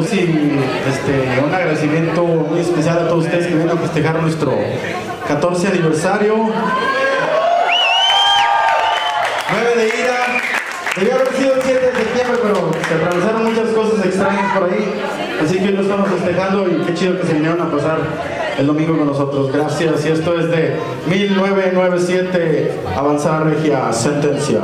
Sí, este, un agradecimiento muy especial a todos ustedes que vienen a festejar nuestro 14 aniversario. 9 de ira. Debió haber sido el 7 de septiembre, pero se atravesaron muchas cosas extrañas por ahí. Así que hoy lo estamos festejando y qué chido que se vinieron a pasar el domingo con nosotros. Gracias. Y esto es de 1997, Avanzar Regia, Sentencia.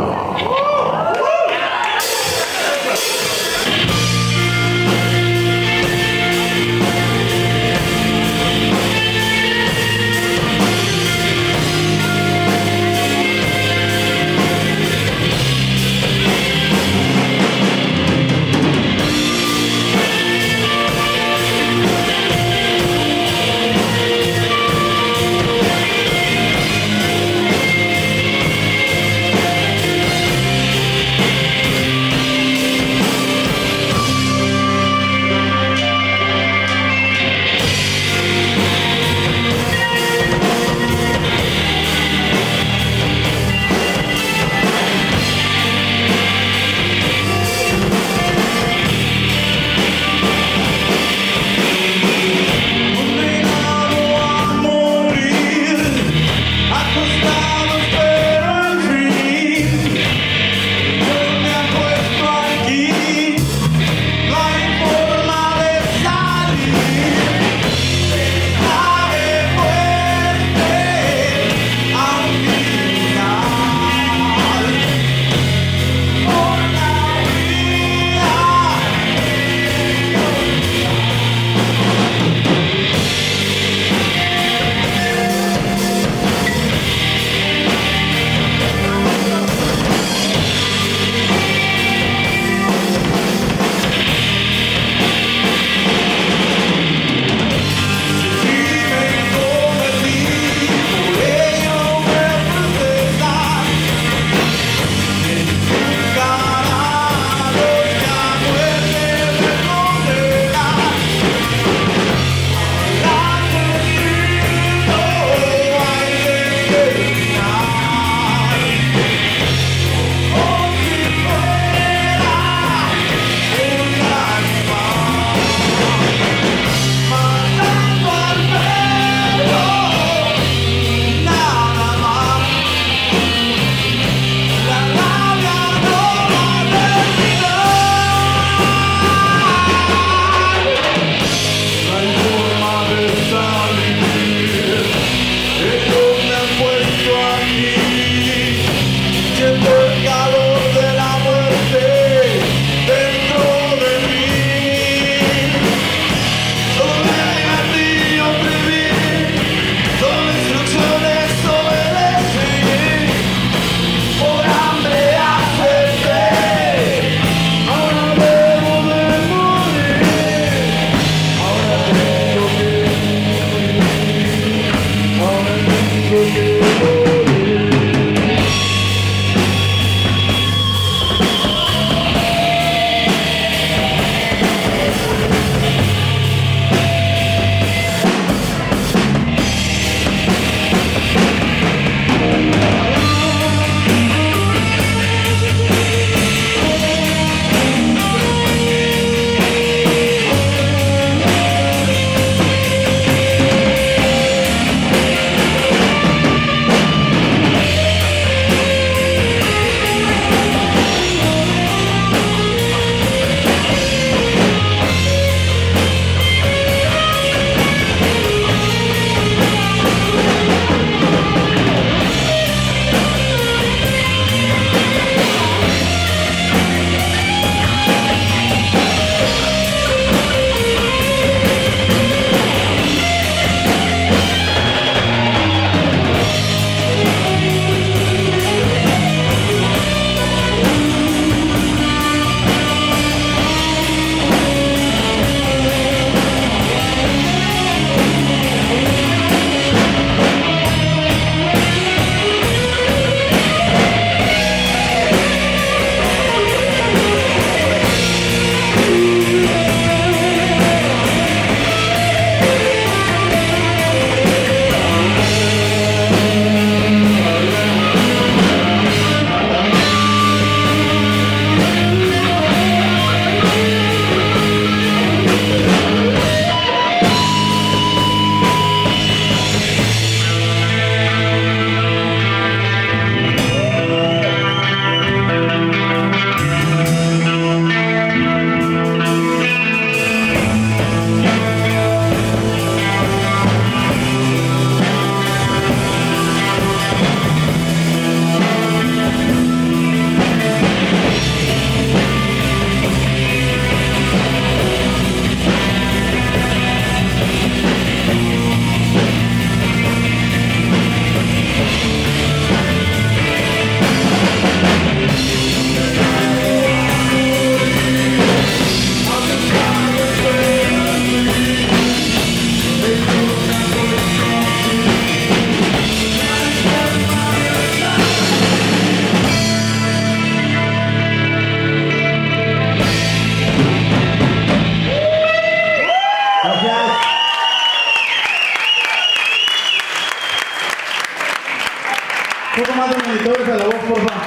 Poco más.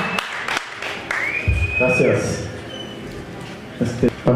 Gracias. Este,